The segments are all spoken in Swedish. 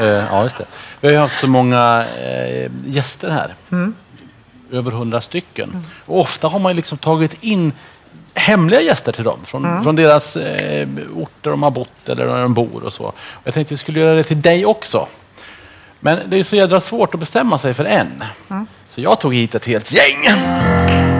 Eh, ja, just det. Vi har ju haft så många eh, gäster här. Över hundra stycken. Och ofta har man liksom tagit in hemliga gäster till dem. Från, från deras eh, orter de har bott eller där de bor och så. Jag tänkte att vi skulle göra det till dig också. Men det är så jädra svårt att bestämma sig för en. Så jag tog hit ett helt gäng.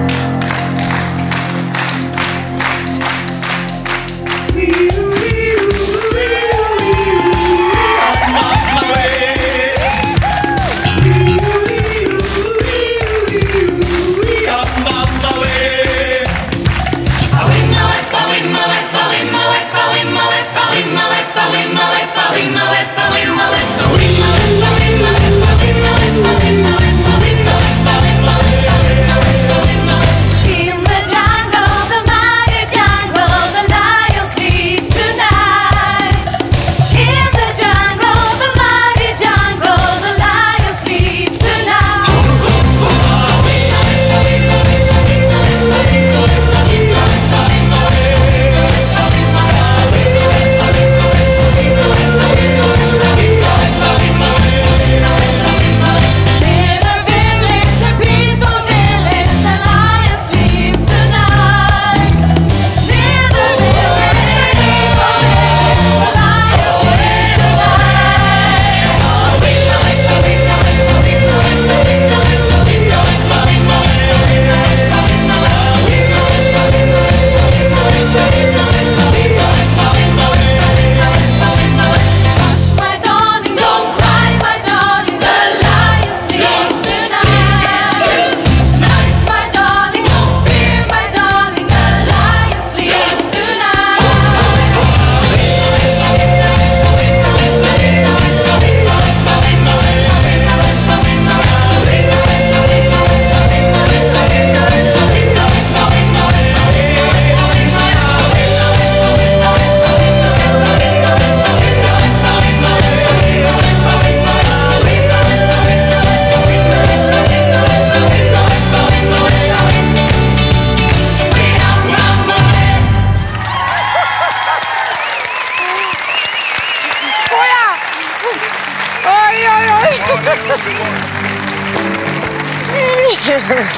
In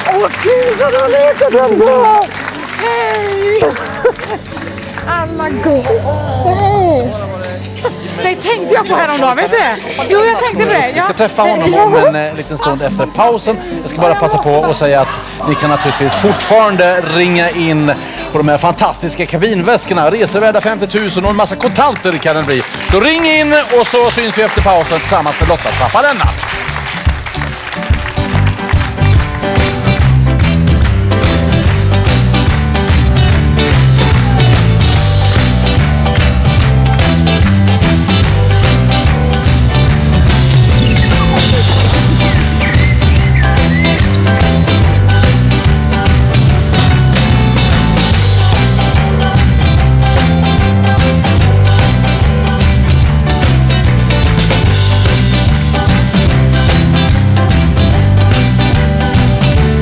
Åh gud så roligt att du bra! Hej! Anna go! Hej! Det tänkte jag på häromdagen, vet du det? Jo, jag tänkte på det. Vi ska träffa honom om en eh, liten stund efter pausen. Jag ska bara passa på att säga att ni kan naturligtvis fortfarande ringa in på de här fantastiska kabinväskorna. Resor värda 50 000 och en massa kontanter kan det bli. Så ring in och så syns vi efter pausen tillsammans med Lotta Trappalena.